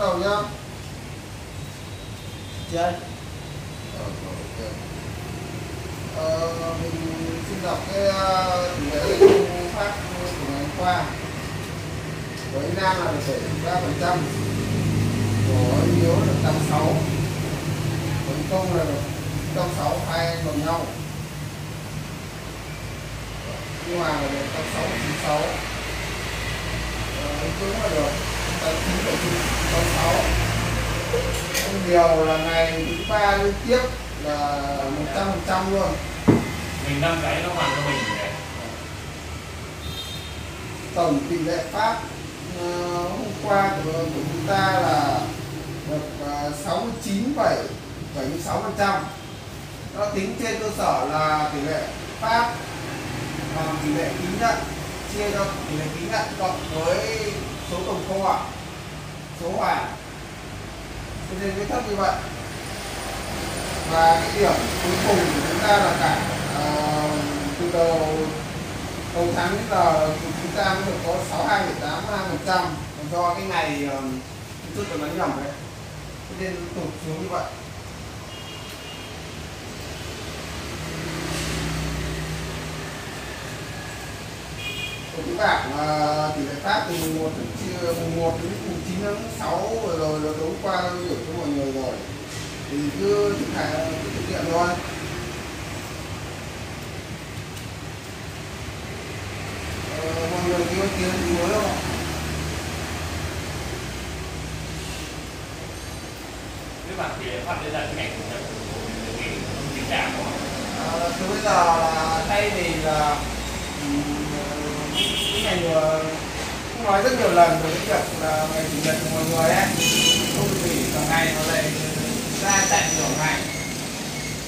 đầu nhá. Chơi ờ, ờ, Mình xin đọc cái ờ, dạ. chủ đề phát của ngày hôm qua. Với Nam là được 73% Của Hiếu là 86 Với Công là được 86, hai bằng nhau. Nhưng mà là được 86, 96 điều là ngày thứ ba liên tiếp là một trăm phần trăm luôn mình năm cái nó hoàn cho mình tổng tỷ lệ phát uh, hôm qua của, của chúng ta là được sáu mươi chín sáu phần trăm nó tính trên cơ sở là tỷ lệ phát bằng tỷ lệ kín nhận chia cho tỷ lệ kín nhận cộng với số tổng kho ạ? Số hòa cho nên mới thấp như vậy. Và cái điểm cuối cùng của chúng ta là cả uh, từ đầu đầu tháng đến giờ chúng ta mới được có 62,82 phần trăm. Do cái ngày ờ, trước là nó nhầm đấy. Cho nên tụt xuống như vậy. Cái bảng tỷ lệ phát từ mùng 1 đến chia mùng 1 đến mùng 9 tháng 6 rồi rồi rồi tối qua gửi cho mọi người rồi. Thì cứ thực hành thực hiện thôi. Ờ, mọi người có ý kiến gì mới không? Ạ? cái bản tỷ lệ phát lên ra cái ngày của mình thì không chính xác của Ờ, từ bây giờ là thay vì là vừa cũng nói rất nhiều lần về cái việc là ngày chủ nhật của mọi người ấy không nghỉ cả ngày mà lại ra chạy nửa ngày.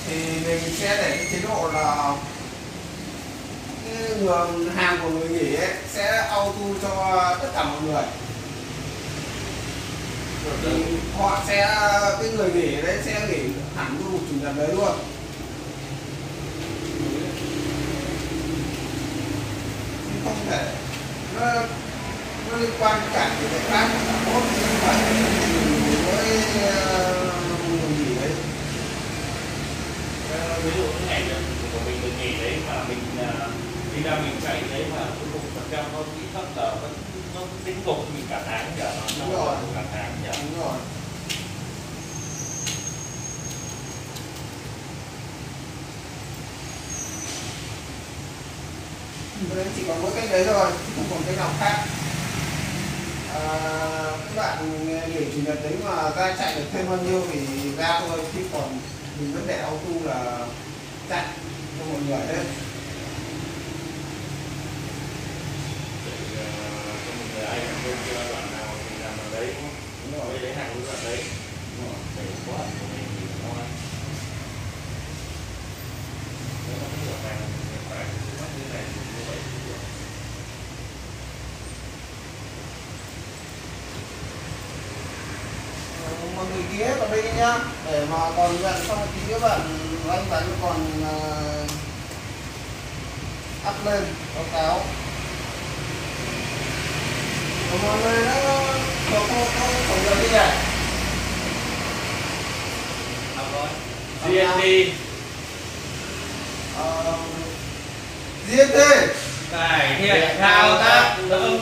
Thì mình sẽ để cái chế độ là cái người hàng của người nghỉ ấy sẽ auto cho tất cả mọi người. Thì họ sẽ cái người nghỉ đấy sẽ nghỉ hẳn luôn chủ nhật đấy luôn. Không thể nó nó liên quan cả cái pháp của cả tốt nhưng mà với ờ, người nghỉ đấy Ờ, ví dụ cái ngày của mình được nghỉ đấy mà mình à, đi ra mình chạy đấy mà cuối cùng phần trăm nó bị thấp là vẫn nó tính gục mình cả tháng giờ nó Đúng rồi. cả tháng giờ đúng rồi. Giờ chỉ còn mỗi cách đấy thôi không còn cách nào khác à, các bạn nghỉ chủ nhật đấy mà ra chạy được thêm bao nhiêu thì ra thôi chứ còn mình vẫn để auto là chạy cho mọi người đấy. Đấy đúng đúng rồi. Lấy hàng của đoạn đấy. Đúng rồi. Để hẳn của mình thì nó nếu mà không được hàng thì phải bắt như này thì như vậy thì được. Mọi người hết vào đây nhá để mà còn nhận xong ký các bạn anh bạn còn uh, up lên báo cáo. Còn mọi người nó có có có có nhiều đi GSD Ờ, GST cải thiện thao tác ứng